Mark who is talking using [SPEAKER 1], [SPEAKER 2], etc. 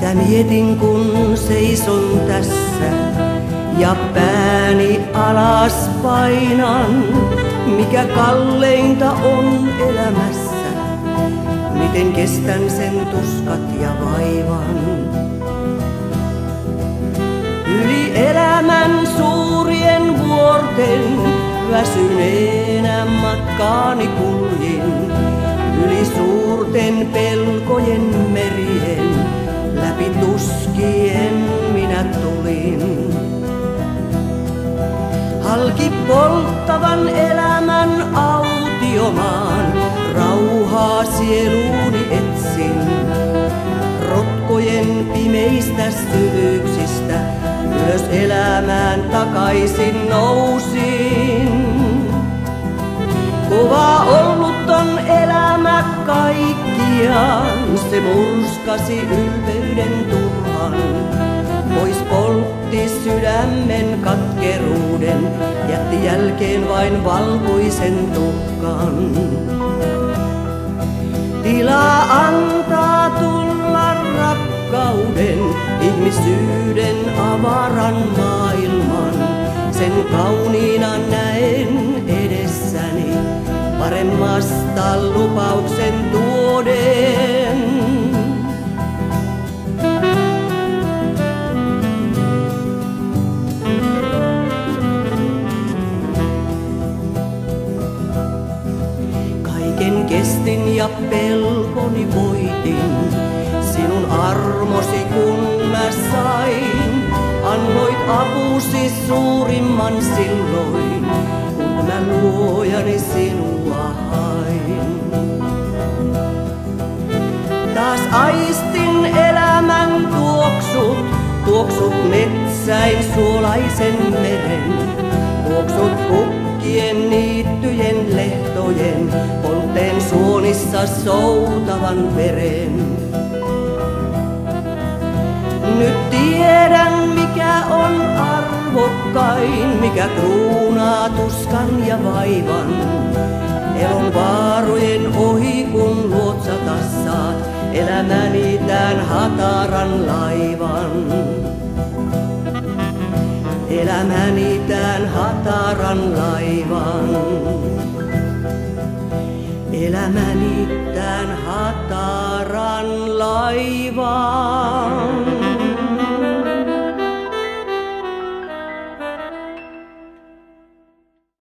[SPEAKER 1] Mietin kun seison tässä ja pääni alas painan, mikä kalleinta on elämässä. Miten kestän sen tuskat ja vaivan. Yli elämän suurien vuorten väsyneenä matkaani kuljin. Yli suurten pelkojen merien, läpi tuskien minä tulin. Halki polttavan elämän autiomaan, rauhaa sieluuni etsin. Rotkojen pimeistä syvyyksistä, ylös elämään takaisin nousin. Kova on kaikkiaan, se murskasi ylpeyden turhan. Pois poltti sydämen katkeruuden, jätti jälkeen vain valkoisen tuhkan. Tilaa antaa tulla rakkauden, ihmisyyden avaran maailman. Sen kauniina edessäni, paremmasta lupauksen tuoden. Kaiken kestin ja pelkoni voitin, sinun armosi kun mä sain. Annoit apusi suurimman silloin, kun mä luojani sinua metsäin suolaisen meren, tuoksut kukkien niittyjen lehtojen, poltteen suonissa soutavan veren. Nyt tiedän mikä on arvokkain, mikä kruunaa tuskan ja vaivan. Elon vaarojen ohi kun luotsata saat, elämäni Tän hataran laivan. Elämäni tän hataran laivan.